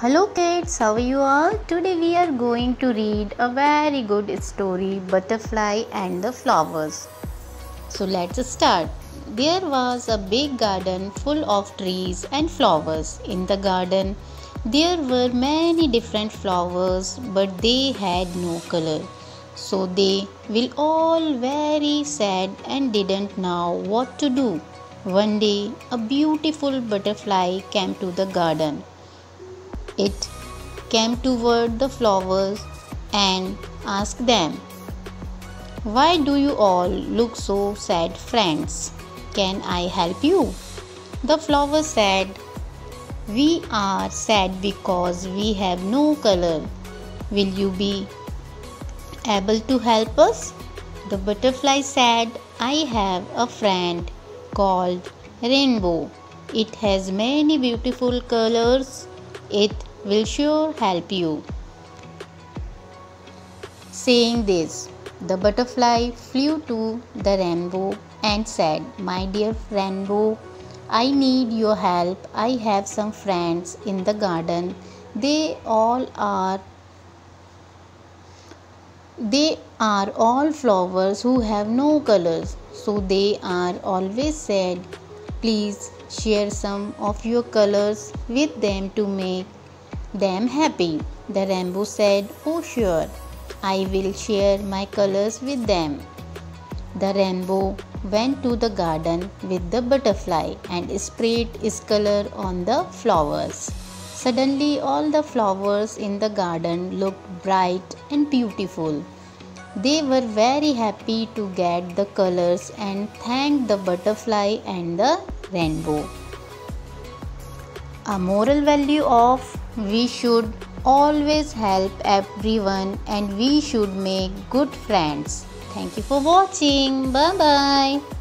Hello kids, how are you all? Today we are going to read a very good story Butterfly and the Flowers. So let's start. There was a big garden full of trees and flowers. In the garden there were many different flowers but they had no color. So they were all very sad and didn't know what to do. One day a beautiful butterfly came to the garden. It came toward the flowers and asked them, Why do you all look so sad, friends? Can I help you? The flowers said, We are sad because we have no color. Will you be able to help us? The butterfly said, I have a friend called Rainbow. It has many beautiful colors. It will sure help you. Saying this, the butterfly flew to the rainbow and said, My dear rainbow, I need your help. I have some friends in the garden. They all are they are all flowers who have no colors, so they are always sad. Please share some of your colors with them to make them happy. The rainbow said, Oh, sure, I will share my colors with them. The rainbow went to the garden with the butterfly and sprayed its color on the flowers. Suddenly, all the flowers in the garden looked bright and beautiful. They were very happy to get the colors and thanked the butterfly and the rainbow. A moral value of we should always help everyone and we should make good friends. Thank you for watching. Bye bye.